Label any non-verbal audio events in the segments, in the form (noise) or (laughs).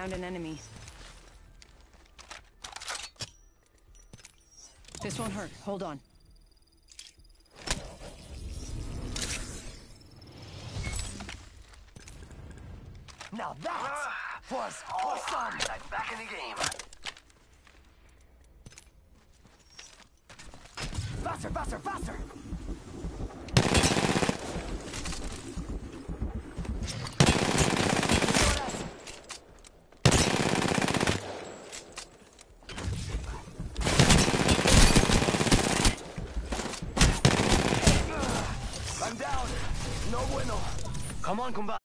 downed an enemy. This won't hurt. Hold on. Now that was awesome! I'm back in the game. Faster, faster, faster! I'm down. No bueno. Come on,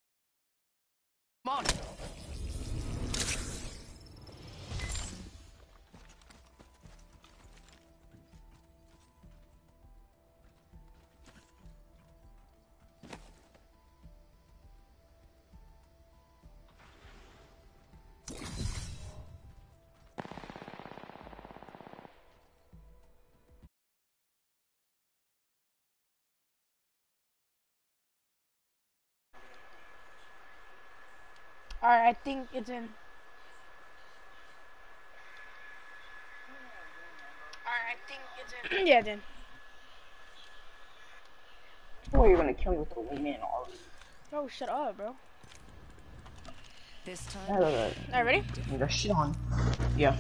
Alright, I think it's in. Alright, I think it's in. (clears throat) yeah, it's in. Oh, you're gonna kill me with the wingman already. Oh, shut up, bro. This time, look Alright, ready? that. You got shit on. Yeah.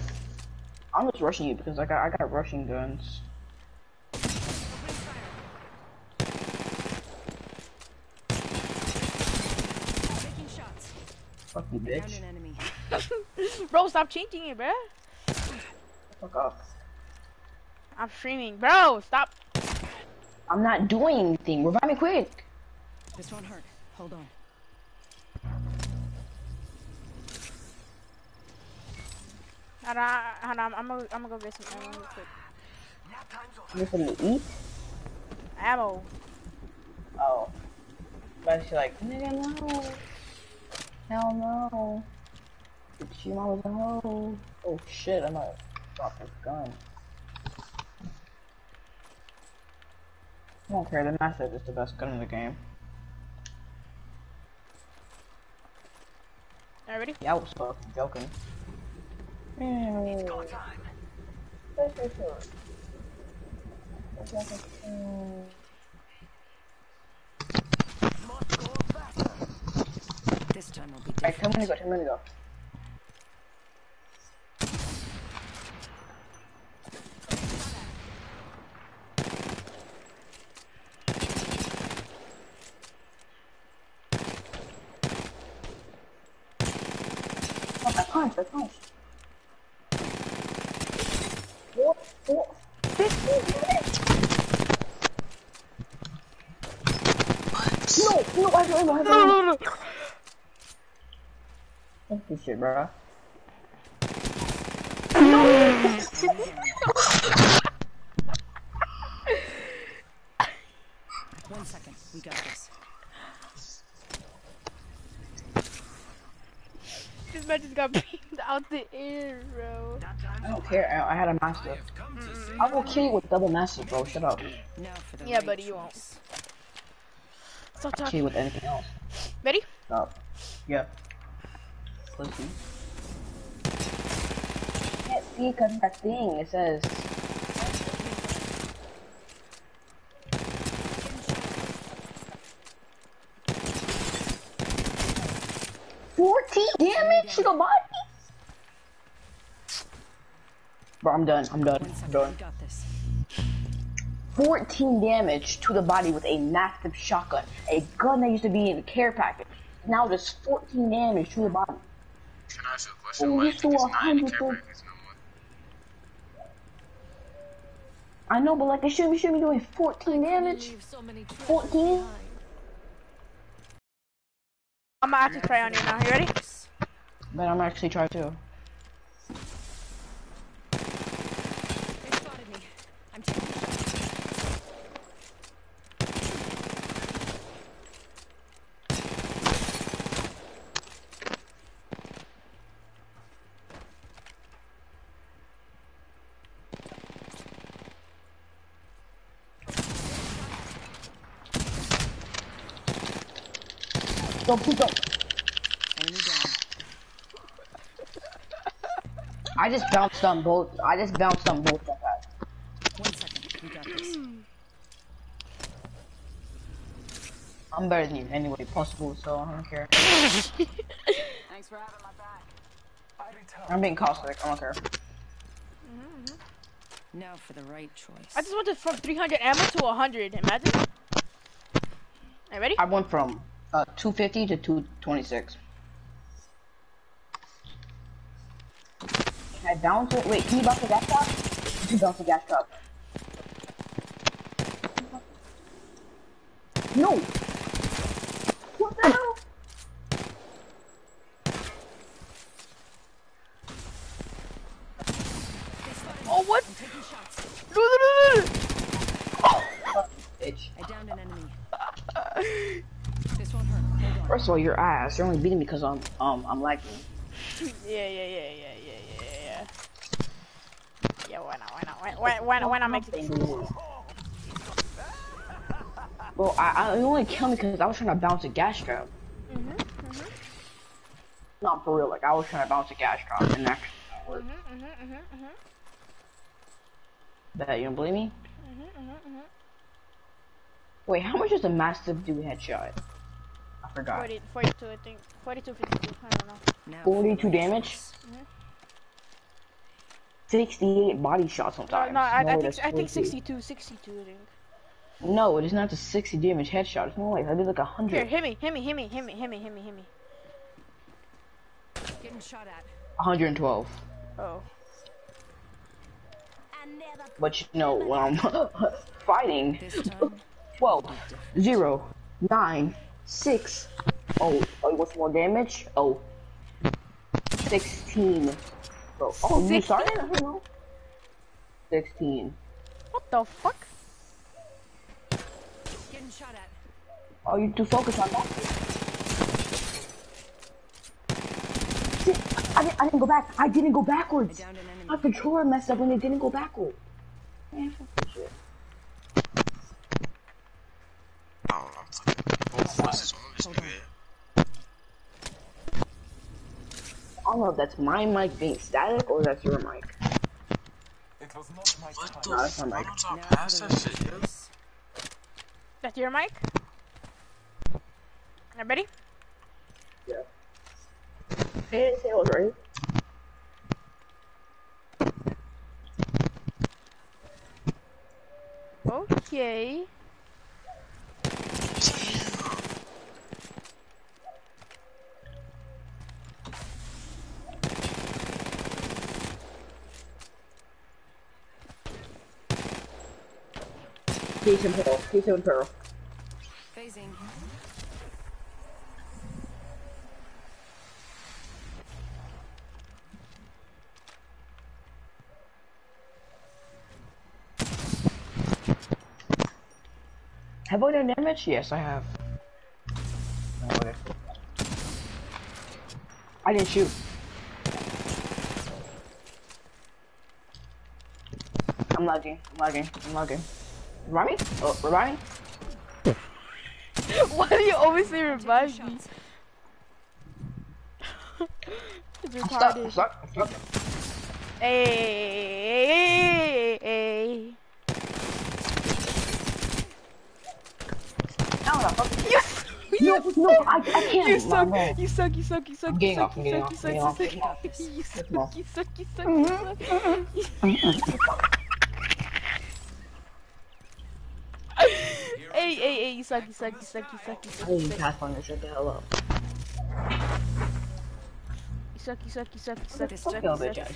I'm just rushing you because I got I got rushing guns. taking shots. Fuck you, bitch. an enemy. (laughs) Bro, stop changing it, bro. Fuck off. I'm streaming. Bro, stop. I'm not doing anything. Revive me quick. This won't hurt. Hold on. Hold on, hold on. I'm gonna, I'm gonna go get some ammo real quick. Nap time's over. You something to eat? Ammo. Oh. But she's like, nigga, no. Hell no. Bitch, your mama's a hoe. Oh shit, I might drop this gun. I don't care, the Mastiff is the best gun in the game. Alright, ready? Yeah, I was fucking joking. Go time. Must go faster. This time will be Alright, different. ten minutes ago, ten minutes ago. Oh, I punched, I punched. What? What? 15 minutes? No, no, I have ammo, I have No, ammo. no, no. Fuck this shit, bro. One second. We got this. This match just got beamed (laughs) out the air, bro. I don't care, I, I had a master. I will kill you with double master, bro. Shut up. Now for the Yeah, buddy, you won't. choice. Stop Kill you talking. with anything else. Ready? Stop. Yep. Pussy. Can't see because that thing, it says. Fourteen damage to the body. Bro, I'm done. I'm done. I'm done. We got this. 14 damage to the body with a Mastiff shotgun. A gun that used to be in a care package. Now just 14 damage to the body. Can I ask you a question? Oh, Why you do you think it's not in the 100 care package no more? I know, but like it shouldn't, shouldn't be doing 14 damage. 14? I'm gonna have to try on you now. You ready? But I'm actually trying to. Don't, please. Enemy down. I just bounced on both. I just bounced on both of that. One second. We got this. I'm better than you anyway, possible, so I don't care. Thanks for having my back. I return. I'm being caustic, I don't care. Now for the right choice. I just went to from 300 ammo to 100. Imagine. Are you ready? I went from uh, 250 to 226. Can I bounce it? Wait, can you bounce the gas drop? You can bounce the gas drop. No! What the hell? Oh what? Taking shots. No, no, no, no. Fuck you, bitch. I downed an enemy. This won't hurt. Hold on. First of all, your ass. You're only beating me because I'm um I'm lagging. (laughs) Yeah, yeah, yeah, yeah, yeah, yeah, yeah, yeah. Yeah, why not? Why not? Why, why, why not? Why not make it? (laughs) Bro, I, I you only killed me because I was trying to bounce a gas trap. Mhm, mhm, Not for real, like I was trying to bounce a gas trap and that. mhm, mhm, mhm, mhm, Bet you don't believe me? mhm, mhm, mhm. Wait, how much does a mastiff do headshot? I forgot. 40, 42, I think. 42, 52. I don't know. Now 42 right damage? choice. 68 body shot No, sometimes. no, I, I think I think 62, 62, I think. No, it is not the 60 damage headshot. It's more like I did like Here, 100. hit me, hit me, hit me, hit me, hit me, hit me, hit me. Getting shot at. 112. Oh. But you know, when I'm um, (laughs) fighting, This (laughs) 12, 0, 9, 6. Oh, oh, what's more damage? Oh, 16. Bro, oh, you 16? started? I don't know. 16. What the fuck? getting shot at. Oh, you too focused on that? Shit, I didn't, I didn't go back. I didn't go backwards. downed an enemy. My controller messed up when it didn't go backwards. Man, fuck this shit. I don't know. Both voices on this nigga. I don't know if that's my mic being static or that's your mic. It was not my What time. the Nah, that's fuck? not Why Mike. don't y'all Now pass for that the shit, right yo? choice. That's your mic? You ready? Yeah. Hey, say it was right. Okay. Peace and pearl. Peace and pearl. Phasing. Have I done damage? Yes, I have. No, okay. I didn't shoot. I'm lagging. I'm lagging. I'm lagging. Revive me? Oh, revive me? (laughs) Why do you always say revive me? (laughs) It's. Retarded. stuck. I'm stuck. Hey, hey, hey. No, no. You, No, no, I, I can't. you no, suck, no. you suck, you suck, you suck, I'm you getting suck, off, I'm you getting suck, off, you I'm suck, getting you off, suck, getting you suck, Come on. you suck, you suck, you suck. Hey, hey, hey, you suck, you suck, you suck, you suck, you I suck, didn't you even suck, pass on this. Shut the hell up. you suck, you suck, you suck, you suck, you Fuck suck, your you suck, bitch you ass. suck. You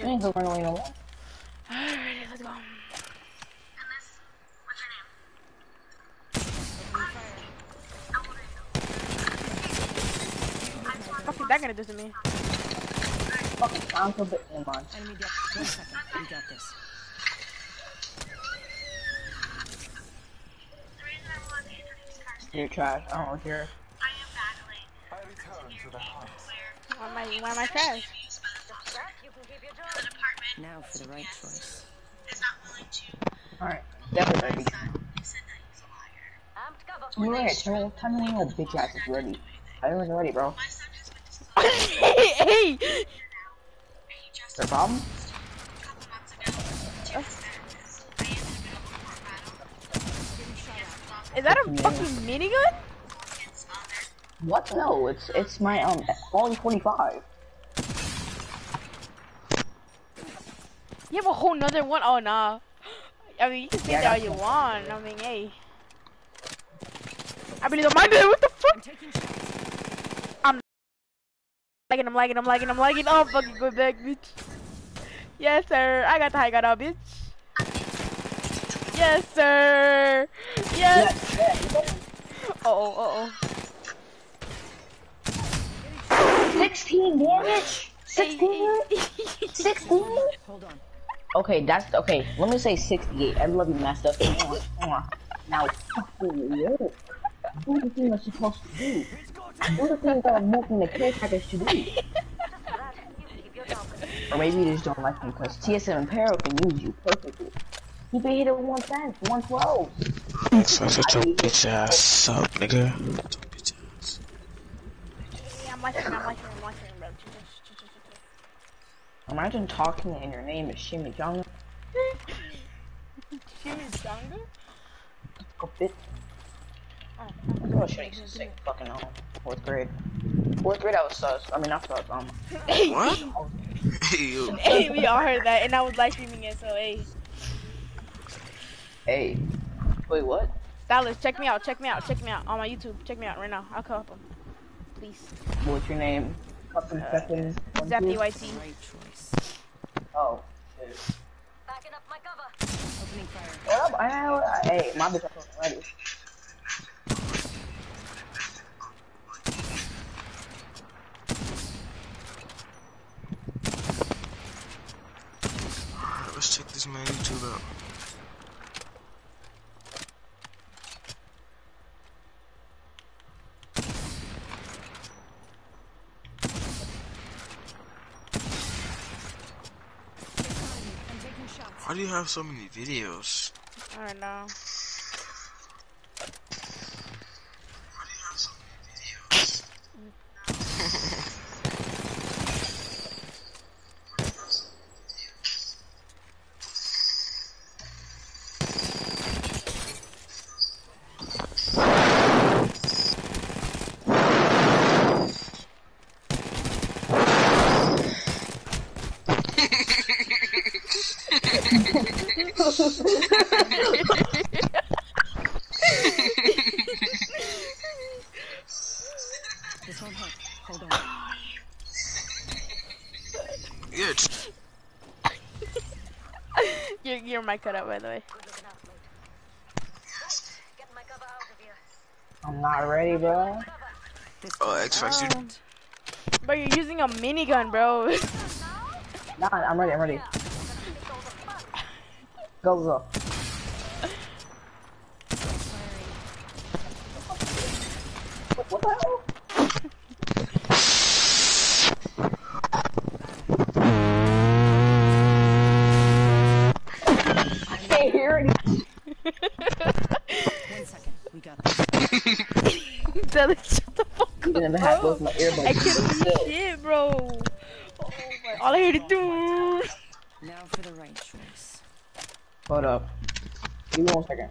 ain't gonna run away no more. Alright, let's go. Fuck is that gonna do to me? Fucking sound so bit. Never mind. Enemy depth. One second. We got this. You're trash. I don't care. I return to the hunt. Why am I, why am I trash? Now for the right choice. Alright. Definitely ready. You right. Tell me, tell me when your bitch ass is ready. I wasn't ready, bro. (laughs) hey, hey! The problem? Is that a fucking minigun? What? No, it's it's my um Fallen 45. You have a whole nother one? Oh nah. I mean, you can say Yeah, I that all you some. want. I mean, hey. I really don't mind it. What the fuck? I'm taking shots. Lagging, I'm lagging, I'm lagging, I'm lagging. Oh, fucking go back, bitch. Yes, sir. I got the high gun now, bitch. Yes, sir. Yes. Uh oh, uh oh. 16 damage. 16. 16. Hold on. Okay, that's okay. Let me say 68. I love you, Master. Mwah, mwah. Now, fucking yo. Do the thing you're supposed to do. Do the thing that I'm making the care package to do. Or maybe you just don't like me because TSM Imperial can use you perfectly. He can hit it with 110, 112. So shut your bitch ass up, nigga. Bitch ass. Yeah, I'm watching, I'm watching, I'm watching, bro. Imagine talking and your name is Shimijanga. Chimichanga? Go bit. I'm gonna show you sick fucking um, fourth grade. Fourth grade I was sus. I mean not sus, um What? (laughs) (laughs) Hey, hey, we all heard that, and I was live streaming it, so hey. Hey. Wait what? Dallas, check me out, check me out, check me out on my YouTube. Check me out right now. I'll come up him. Please. What's your name? Couple uh, seconds. one, Zapty. YT. Right. Oh shit. Backing up my cover. Opening fire. What up? I, I, hey, my bitch I'm ready. Alright, let's check this man YouTube out. I'm taking shots. Why do you have so many videos? I don't know. Why do you have so many videos? This won't hurt. Hold on. Yeah, it's- Your your mic cut out by the way. I'm not ready, bro. This oh, X Factor. Oh. Bro, you're using a minigun, bro. Nah, I'm ready, I'm ready. Go, go. Even have both my earbuds. I can't Still. see shit, bro. Oh my, all I hear is oh do. Now for the right choice. Hold up. Give me one second.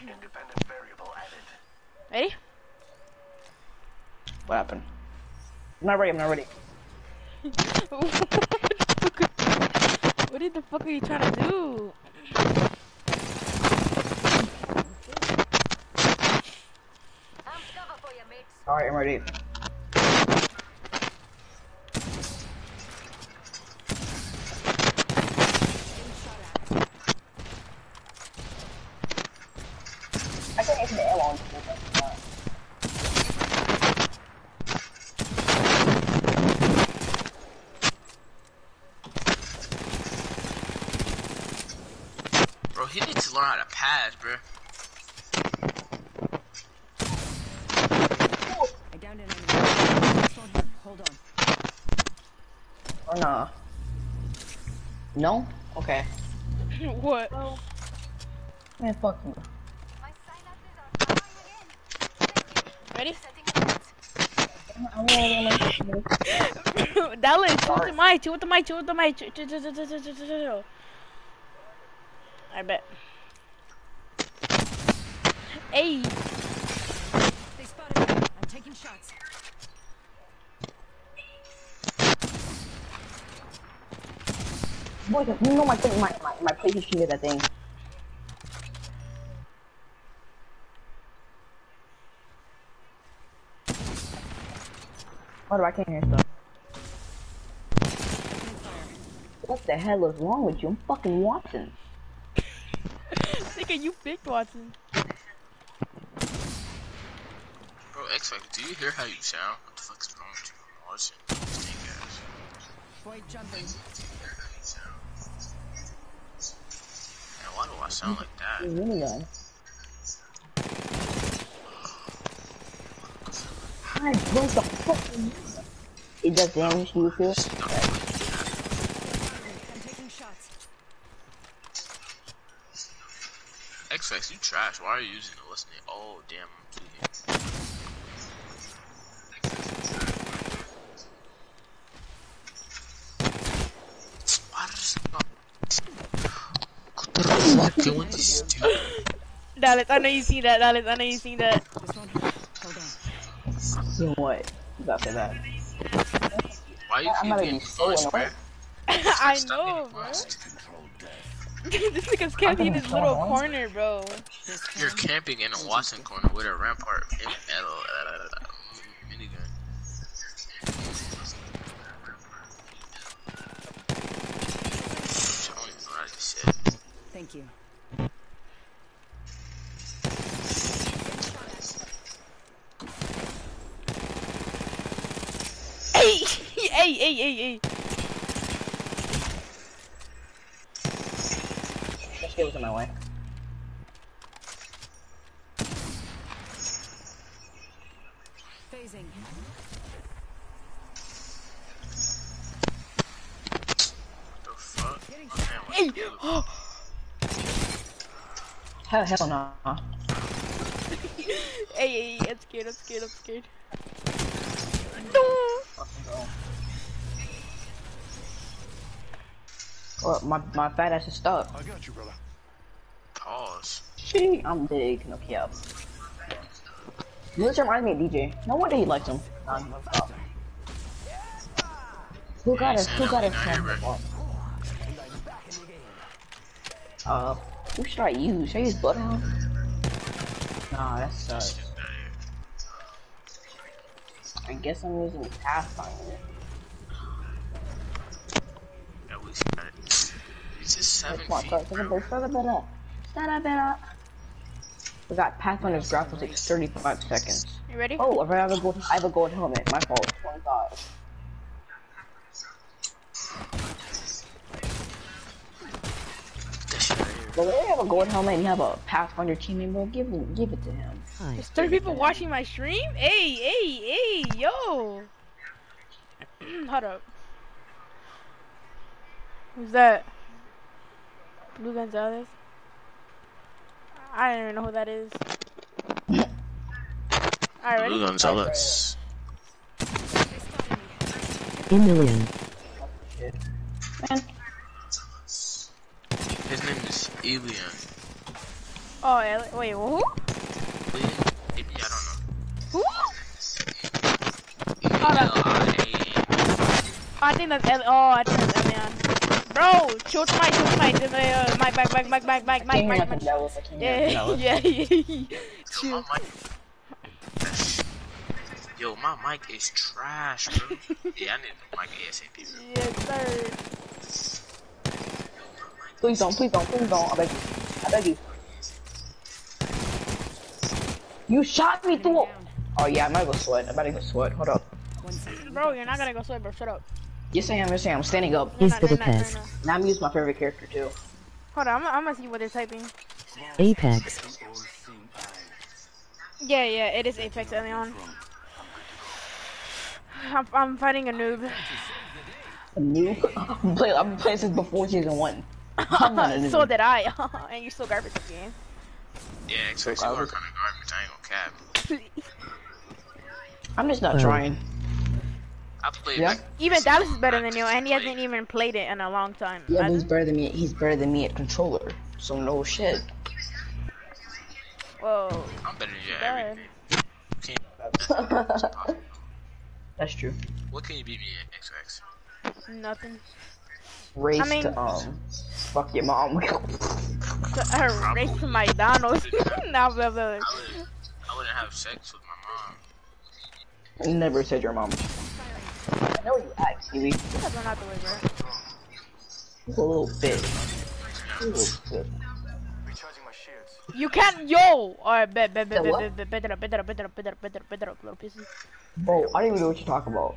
Independent variable added. Ready? What happened? I'm not ready, I'm not ready. (laughs) what the fuck are you trying to do? Alright, I'm ready. No? Okay. (laughs) what? Oh. Man, fuck you. Ready? (laughs) Dallas, chill with the mic, chill with the mic, chill with the mic. Chill, I bet. Hey. They spotted me. I'm taking shots. Boy, you know my thing, my my my PlayStation did that thing. What do I can't hear stuff? What the hell is wrong with you? I'm fucking Wattson. (laughs) nigga, you picked Wattson. Bro, X Factor, do you hear how you sound? What the fuck is wrong with you? Watching. Stink ass. Void jumping. Why do I sound like that? Minigun. I broke the fucking. It does damage you too. I'm taking shots. X Factor, you trash. Why are you using the listening? Oh, damn. I'm. Why does What the fuck doing this dude? Dallas, I know you see that. Dallas, I know you see that. This won't. Hold on. So what? You got that. Why are you (laughs) I'm keep not getting even so first, bro? I know, bro. first. this nigga's camping in his little corner, bro. You're camping in a Wattson corner with a rampart in uh, minigun. I don't ey, ey, ey, ey. This kid was in my way. Phasing. Hey! hell, hell no. Nah. hey, hey, I'm scared, I'm scared, I'm scared. No! Well, my my fat ass is stuck. I got you, brother. Pause. Shit, I'm big. No cap. This reminds me of DJ. No wonder he likes him. Nah, no problem. Who got us? Who got us? Nah, you're right. Uh, who should I use? Should I use Bloodhound? Nah, that sucks. I guess I'm using Pathfinder. Just seven Come on, feet. We got Pathfinder's grapple takes 35 seconds. You ready? Oh, I have a gold. I have a gold helmet. My fault. 25. This shit right here. But when you have a gold helmet and you have a Pathfinder teammate, bro, give it, give it to him. There's 30 people watching my stream? Hey, hey, hey, yo. (clears throat) Hold up. Who's that? Blue Gonzalez? I don't even know who that is. Alright, ready? Blue Gonzalez. Emilian. Man, His name is Elian. Oh, Eli- wait, who? Elian? Maybe, I don't know. Who? Oh, that- Eli. I think that's Eli- oh, I think that's Elian. Bro, shoot my, shoot my, uh, my, back, back, back, back, back, can't back, hear back, nothing, back. Dallas. I can't hear Yeah, yeah, yeah, yeah. Yo, Chill. my mic. Yo, my mic is trash, bro. yeah, I need a mic ASAP, bro. Yes, sir. Please don't, please don't, please don't. I beg you. I beg you. You shot me through. Oh yeah, I might go sweat. I better go sweat. Hold up. Bro, you're not gonna go sweat, bro. Shut up. Yes, I am. Yes, I am. I'm standing up. He's not, for you're the not, you're pest. not. Now I'm using my favorite character too. Hold on, I'm, I'm gonna see what they're typing. Apex. Yeah, yeah, it is Apex Elion. I'm, I'm fighting a noob. A noob. (laughs) I'm playing. I've been playing since before season one. (laughs) I'm not a (laughs) noob. so did I. and you're still garbage this game. Yeah, expect you are kind of garbage. I ain't gonna cap. I'm just not Well. trying. I played Yeah. back. Even Dallas is better than you, and he hasn't even played it in a long time. Yeah, but he's better than me. He's better than me at controller. So no shit. Whoa. I'm better than you everything. (laughs) That's true. what can you beat me at, XX? Nothing. Race I mean- to um, fuck your mom. (laughs) A race to McDonald's. (laughs) nah, blah, blah, blah. I wouldn't, I wouldn't have sex with my mom. Never said your mom. Know you act, Kiwi. That's not the way. A little bit. A little bit. Recharging my shields. You can't, yo! Alright, bet, bet, bet, bet, bet, bet, bet it up, bet it up, bet it up, bet it up, bet it up, bet it up, little pieces. Bro, I don't even know what you're talking about.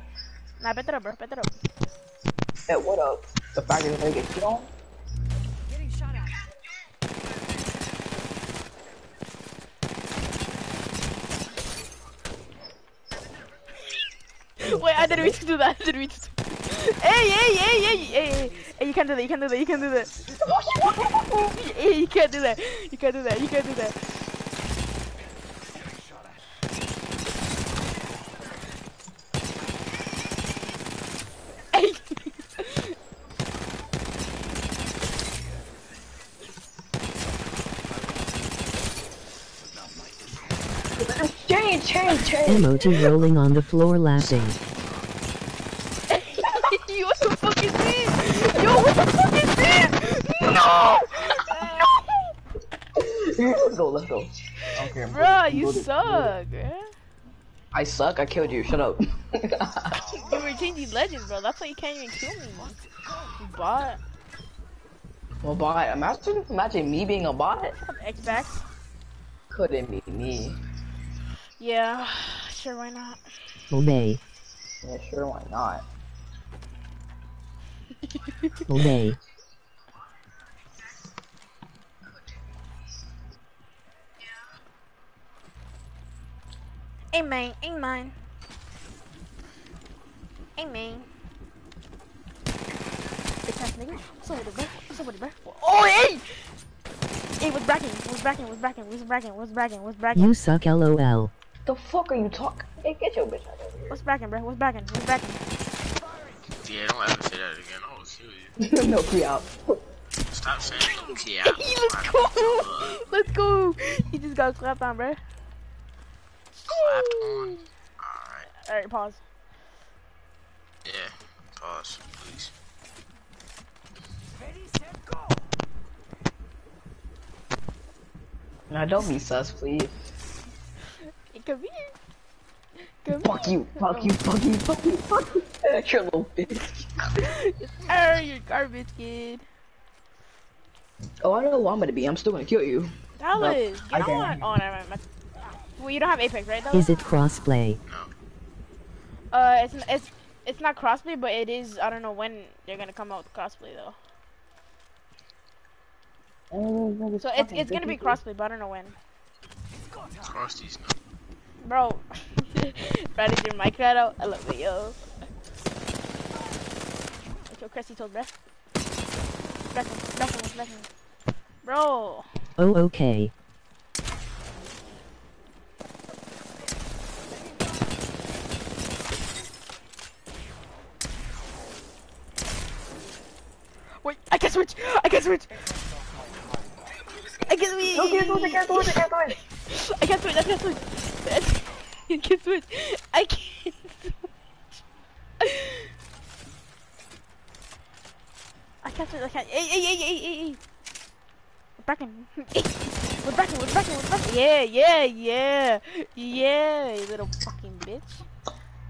Nah, bet it up, bro, bet it up. Hey, what up? The fact that they get shit on? Getting shot at. Wait, I didn't mean to do that, I didn't mean to do Hey, hey, hey, hey, hey, hey, hey, you can't do that, you can't do that, you can't do that. (laughs) Hey, you can't do that, you can't do that, you can't do that. Hey! Change, change, change! Emoji rolling on the floor laughing. (laughs) Yo, what the fuck is this? Yo, what the fuck is this? No! let's go, let's go. I. I'm Bro, you I'm suck, man. I suck, I killed you, shut up. You were changing legends, bro. That's why you can't even kill me, man. You bot. well, bot, imagine, imagine me being a bot. X-Backs. Couldn't be me. Yeah, sure, why not? Obey. Yeah, sure, why not? Obey. Hey, man, hey, man. Hey, man. Bitch ass nigga. Somebody, bro. Somebody, bro. Oh, hey! Hey, what's bracking? What's bracking? What's bracking? What's bracking? What's bracking? What's bracking? You suck lol. The fuck are you talking? Hey, get your bitch out of here. What's bracking, bro? What's bracking? What's bracking? Yeah, don't ever say that again. I will kill you. (laughs) no, key out. Stop saying no kid. Let's go! Let's go! He just got slapped on, bro. Clapped on. Alright. Alright, pause. Yeah. Pause, please. Ready, set, go. Now don't be sus, please. Hey, come here. Come Fuck you, fuck you, fuck you, fuck you, fuck you. Extra little bitch. here. you garbage kid. Oh, I don't know who I'm gonna be. I'm still gonna kill you. Dallas, I you know can. what? Oh, never mind. Well, you don't have Apex, right, Dallas? Is it crossplay? Uh, it's it's it's not crossplay, but it is. I don't know when they're gonna come out with crossplay though. So it's it's gonna be crossplay, but I don't know when. Cross these nuts. Bro, bro, did your mic right out? I love it, yo. What's your crusty told, bruh? Back one, back one. Bro, Oh okay. wait, I can switch! I can switch! I can switch! No, can't do (laughs) I can't do it, I can't do it. I can't switch, I can't switch! I (laughs) can't switch! I can't switch! I can't switch, I can't. Hey, hey, hey, hey, hey, hey! We're backing. (laughs) We're backing, we're backing, we're backing. Yeah, yeah, yeah! Yeah, you little fucking bitch.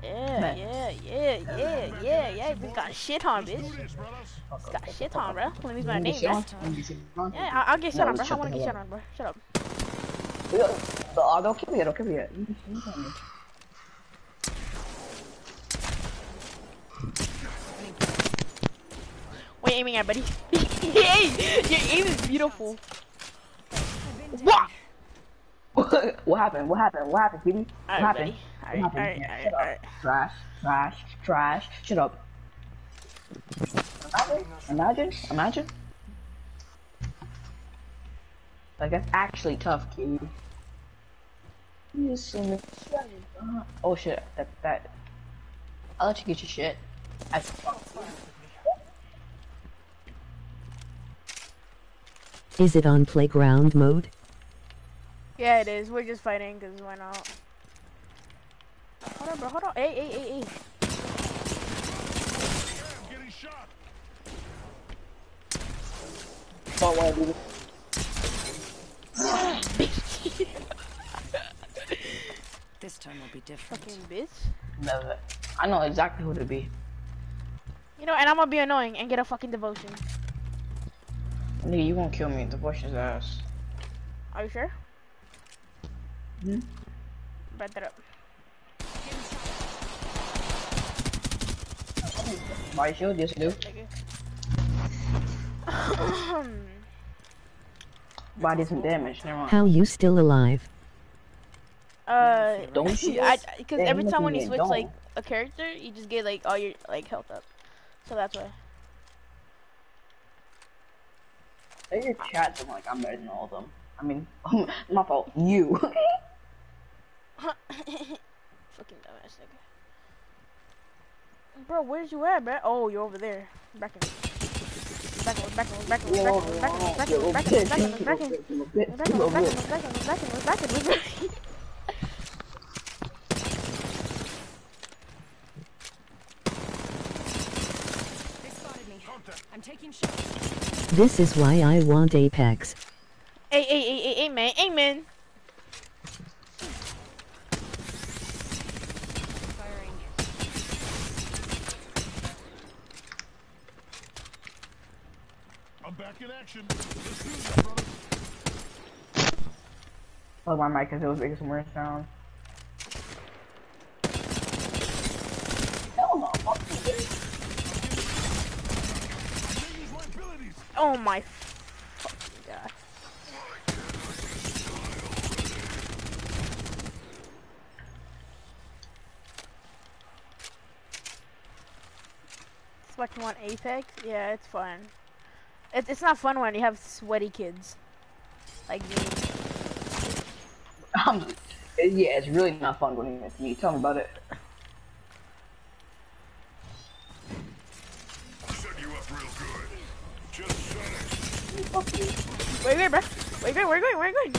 Yeah, Man. yeah, yeah, yeah, yeah, yeah. This got shit on, bitch. This got shit on, bro. Let me use my name, bro. on? You get shit on? Yeah, I'll, I'll get shit No, on, bro. I wanna get shit on, bro. Shut up. Uh, don't kill me don't kill me yet. You can- you aiming at buddy. (laughs) hey, your aim is beautiful. What? (laughs) what happened? What happened? What happened, Kitty? What happened? What happened? alright, Yeah, shut up. Trash, trash, trash. Shut up. Imagine, imagine, imagine. Like that's actually tough, Kitty. You so much- Oh shit, that that. I'll let you get your shit. I, Is it on playground mode? Yeah, it is. We're just fighting because why not? Hold on, bro. Hold on. Hey, hey, hey, hey. don't want to do this. (laughs) This time will be different. Fucking bitch. Never. I know exactly who to be. You know, and I'm gonna be annoying and get a fucking devotion. Nigga, you gonna kill me. The bush is ass. Are you sure? Hmm? Bet that up. Body shield, yes, do. Nigga. Body some damage. Never mind. How you still alive? Uh, Don't you? I because every time when you switch like don't. a character, you just get like all your like health up. So that's why. Say your chat them like I'm better than all of them. I mean, my fault. You. Fucking dumbass nigga. Bro, where's you at, bro? Oh, you're over there. Back in. Back in, back in, back in, back in, back in, back in, back in, back in, back in, back in, back in, back in, back in, back in, back in, back in. They spotted me. I'm taking shots. This is why I want Apex. Hey, hey, hey, hey, hey, man, hey, man. I'm back in action. Let's do this, brother. Oh, my mic because it was making some weird sound. Hell no, fuck you, bitch. Use my abilities. Oh my fucking god. It's what you want Apex? Yeah, it's fun. It's it's not fun when you have sweaty kids. Like me. Um, (laughs) yeah, it's really not fun when it's me. Tell me about it. going, we're going, we're going.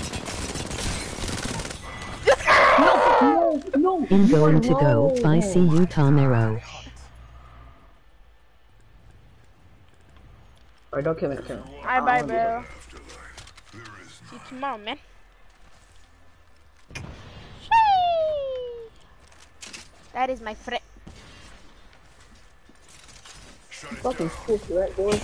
No, no, no. In going to go by CU Tomero. Alright, don't kill me, kill me. Alright, bye, bro. See you tomorrow, man. That is my friend. Fucking cool, right, boy?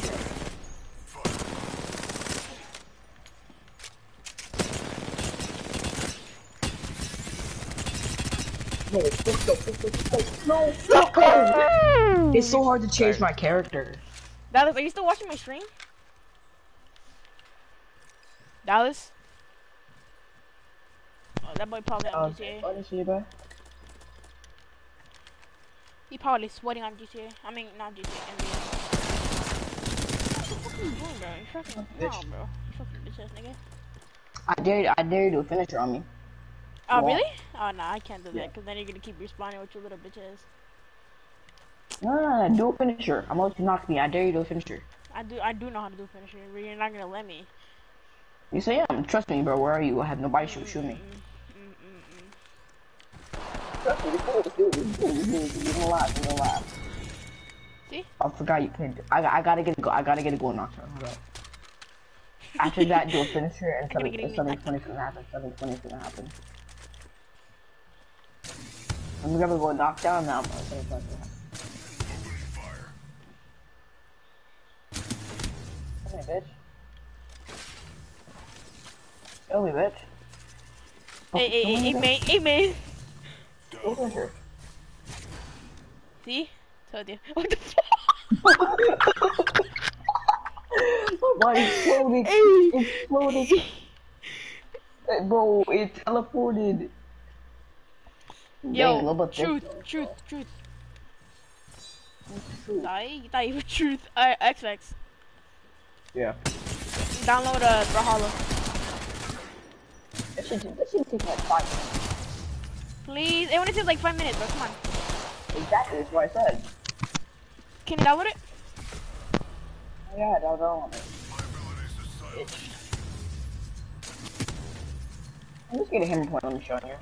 No, push, go, push, push, push, no, no. It's so hard to change my character. Dallas, are you still watching my stream? Dallas? Oh, that boy probably on GTA. what is he, bro? He probably sweating on GTA. I mean, not GTA, NBA. What the fuck are you doing, bro? You fucking, no, Bitch. bro. You fucking bitch ass nigga. I dare you, I dare you to finish a finisher on me. Oh, What? really? Oh, no, I can't do Yeah. that, because then you're gonna keep respawning with your little bitch ass. No, no, no, do a finisher. I'm going to knock me. I dare you to do a finisher. I do, I do know how to do finisher, but you're not gonna let me. You say, yeah, trust me, bro. Where are you? I have nobody shoot, shoot me. Mm, mm, mm, trust me, just do it, just do it, just do it, just do it. You're gonna laugh, you're gonna laugh. See? I forgot you can't. do- I, I gotta get a go. I gotta get a goal. Hold up. After that, do a finisher and something, a- something funny's gonna happen. Something funny's gonna happen. I'm gonna go knock down now. but something funny's gonna happen. Come here, bitch. Kill me, bitch. Hey, hey, hey, hey, man, hey, man. Go. See? Told you. (laughs) What the fuck? (laughs) My exploded. Hey. Exploded. (laughs) Hey, Bro, it teleported. Dang, Yo, what about this? truth, truth, truth. Die, die, truth. Uh, XX. Yeah. Download uh, Brawlhalla. That should, that should take like five minutes. Please. It only takes like five minutes, bro. Come on. Exactly, that's what I said. Can you download it? Oh, yeah, that was all on it. Bitch. I'm just getting him point on the show here.